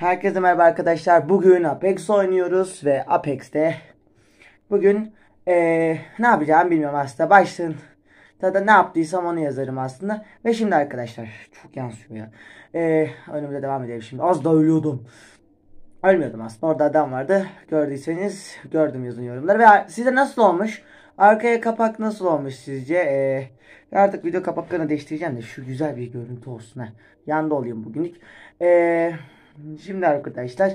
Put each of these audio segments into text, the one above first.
Herkese merhaba arkadaşlar. Bugün Apex oynuyoruz ve Apex'te bugün eee, ne yapacağım bilmiyorum aslında. Başlığın da ne yaptıysam onu yazarım aslında. Ve şimdi arkadaşlar çok yansıyor ya. Eee önümde devam edelim şimdi. Az da ölüyordum. Ölmüyordum aslında. Orada adam vardı. Gördüyseniz gördüm yazın yorumları. Ve size nasıl olmuş? Arkaya kapak nasıl olmuş sizce? Ee, artık video kapaklarını değiştireceğim de şu güzel bir görüntü olsun. ha. Yanda olayım bugünlük. Ee, şimdi arkadaşlar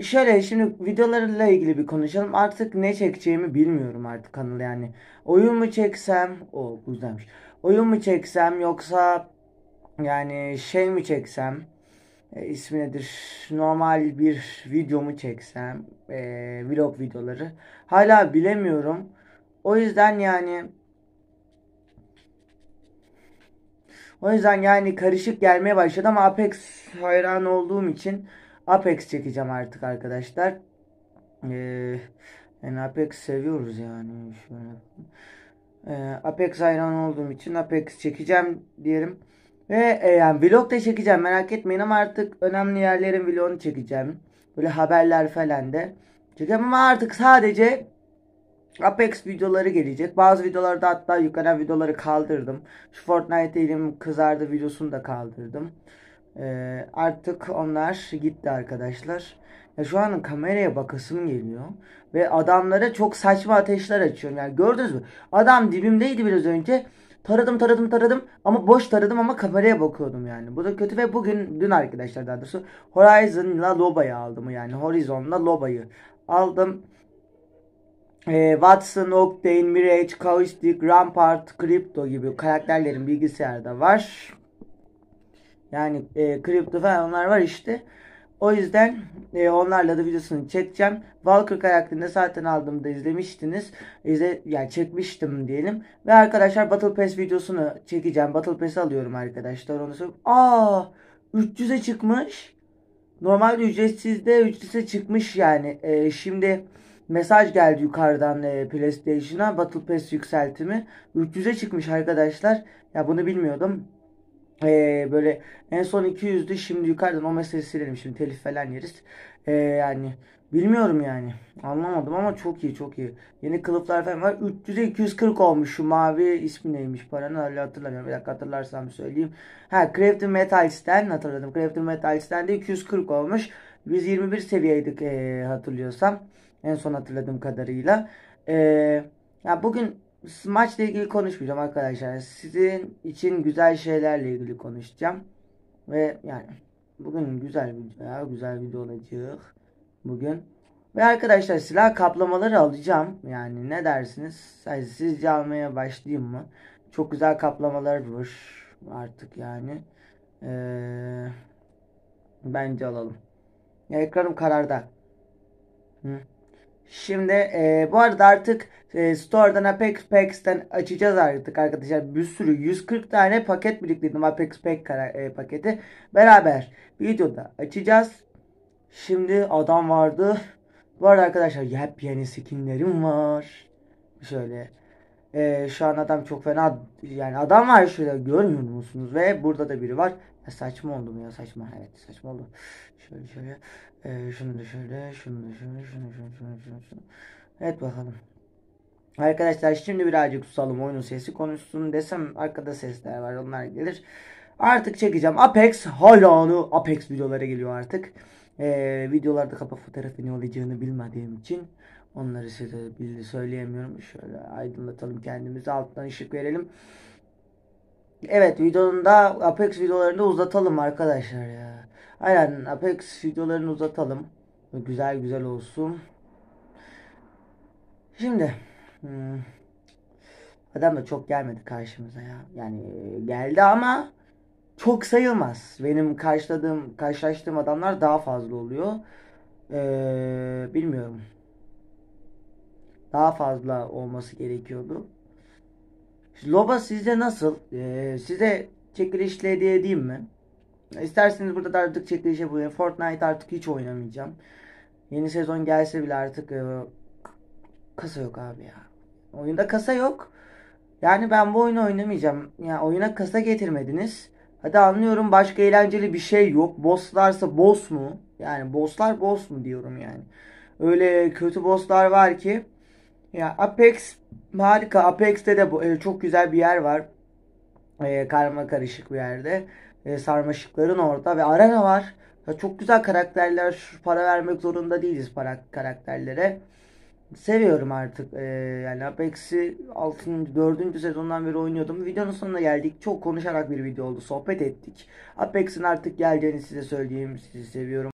şöyle şimdi videolarla ilgili bir konuşalım. Artık ne çekeceğimi bilmiyorum artık kanalı yani. Oyun mu çeksem? O güzelmiş. Oyun mu çeksem yoksa yani şey mi çeksem? E, ismi nedir? Normal bir video mu çeksem? E, vlog videoları. Hala bilemiyorum. O yüzden yani o yüzden yani karışık gelmeye başladı ama Apex hayran olduğum için Apex çekeceğim artık arkadaşlar. Ee, yani Apex seviyoruz yani. Ee, Apex hayran olduğum için Apex çekeceğim diyelim. Ve e, yani vlog da çekeceğim merak etmeyin ama artık önemli yerlerin vlogunu çekeceğim. Böyle haberler falan da çekeceğim ama artık sadece Apex videoları gelecek. Bazı videolarda hatta yüklenen videoları kaldırdım. Şu Fortnite elim kızardı videosunu da kaldırdım. Ee, artık onlar gitti arkadaşlar. Ya şu an kameraya bakasım geliyor. Ve adamlara çok saçma ateşler açıyorum. Yani gördünüz mü? Adam dibimdeydi biraz önce. Taradım taradım taradım ama boş taradım ama kameraya bakıyordum yani. Bu da kötü ve bugün dün arkadaşlar daha doğrusu Horizon'la Loba'yı aldım yani. Horizon'la Loba'yı aldım. E, Watson, Octane, Mirage, Caustic, Rampart, Crypto gibi karakterlerin bilgisayarda var. Yani e, Crypto falan onlar var işte. O yüzden e, onlarla da videosunu çekeceğim. Valkyrie karakterini zaten aldığımda izlemiştiniz. İzle, yani çekmiştim diyelim. Ve arkadaşlar Battle Pass videosunu çekeceğim. Battle Pass alıyorum arkadaşlar. Onu söyleyeyim. Aa 300'e çıkmış. Normalde ücretsizde 300'e çıkmış yani. E, şimdi mesaj geldi yukarıdan e, PlayStation'a Battle Pass yükseltimi 300'e çıkmış arkadaşlar. Ya bunu bilmiyordum. Ee, böyle en son 200'dü şimdi yukarıdan o mesajı silelim şimdi telif falan yeriz. Ee, yani bilmiyorum yani anlamadım ama çok iyi çok iyi. Yeni kılıflar falan var 300'e 240 olmuş şu mavi ismi neymiş paranın öyle hatırlamıyorum bir dakika hatırlarsam söyleyeyim. Ha Crafted Metals'ten hatırladım Crafted Metals'ten de 240 olmuş. Biz 21 seviyeydik e, hatırlıyorsam en son hatırladığım kadarıyla. E, ya bugün maçla ilgili konuşmayacağım arkadaşlar. Sizin için güzel şeylerle ilgili konuşacağım. Ve yani bugün güzel video ya, güzel video olacak bugün. Ve arkadaşlar silah kaplamaları alacağım. Yani ne dersiniz? Sadece sizce almaya başlayayım mı? Çok güzel kaplamalar var artık yani. Ee, bence alalım. Ya ekranım kararda. Hı. Şimdi e, bu arada artık e, Store'dan Apex Packs'ten açacağız artık arkadaşlar. Bir sürü 140 tane paket biriktirdim Apex Pack e, paketi. Beraber videoda açacağız. Şimdi adam vardı. Bu arada arkadaşlar yepyeni skinlerim var. Şöyle. E, şu an adam çok fena. Yani adam var şurada görmüyor musunuz? Ve burada da biri var. Ya saçma oldum ya saçma. Evet saçma oldu. Şöyle şöyle. Ee, şunu da şöyle. Şunu da şöyle. Şunu şunu şunu şunu şunu. Evet bakalım. Arkadaşlar şimdi birazcık susalım oyunun sesi konuşsun desem arkada sesler var onlar gelir. Artık çekeceğim. Apex hayranı Apex videolara geliyor artık. Ee, videolarda kapak fotoğrafı ne olacağını bilmediğim için onları size bildi söyleyemiyorum. Şöyle aydınlatalım kendimizi alttan ışık verelim. Evet videonun da Apex videolarını da uzatalım arkadaşlar ya. Aynen Apex videolarını uzatalım. Güzel güzel olsun. Şimdi hmm, adam da çok gelmedi karşımıza ya. Yani geldi ama çok sayılmaz. Benim karşıladığım, karşılaştığım adamlar daha fazla oluyor. Ee, bilmiyorum. Daha fazla olması gerekiyordu. Loba sizce nasıl? Ee, size çekilişle hediye edeyim mi? İsterseniz burada da artık çekiliş yapayım. Fortnite artık hiç oynamayacağım. Yeni sezon gelse bile artık e, kasa yok abi ya. Oyunda kasa yok. Yani ben bu oyunu oynamayacağım. Yani oyuna kasa getirmediniz. Hadi anlıyorum başka eğlenceli bir şey yok. Bosslarsa boss mu? Yani bosslar boss mu diyorum yani. Öyle kötü bosslar var ki. Ya Apex harika. Apex'te de bu, e, çok güzel bir yer var. E, karma karışık bir yerde. E, sarmaşıkların orada ve arena var. Ya çok güzel karakterler. Para vermek zorunda değiliz para karakterlere. Seviyorum artık. Ee, yani Apex'i 6. 4. sezondan beri oynuyordum. Videonun sonuna geldik. Çok konuşarak bir video oldu. Sohbet ettik. Apex'in artık geleceğini size söyleyeyim. Sizi seviyorum.